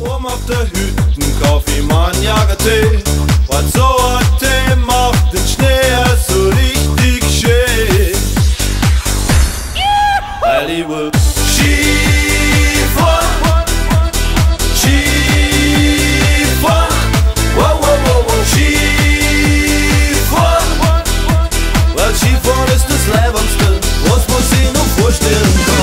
Oben auf der Hütten kauf ich mal einen Jagertee. Was so ein Tee macht den Schnee so richtig schön. I liebe Skifahren, Skifahren, wow, wow, wow, wow, Skifahren. Weil Skifahren ist das Leibendste, was man sich noch vorstellen